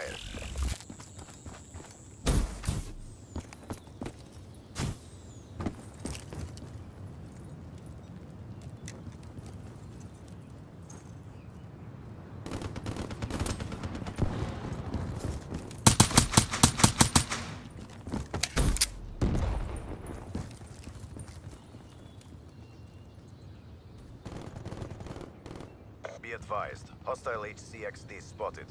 required. Be advised, hostile HCXD spotted.